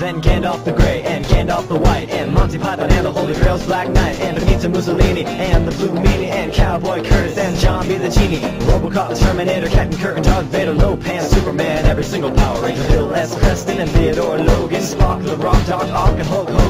Then Gandalf the Grey and Gandalf the White and Monty Python and the Holy Grail's Black Knight and Benito Mussolini and the Blue Meanie and Cowboy Curtis and Jambi the Genie Robocop, Terminator, Captain Kirk and Darth Vader, Lo Pan, Superman, every single Power Ranger, Bill S. Preston and Theodore Logan, Spock, the Rock, Doc Ock and Hulk Hogan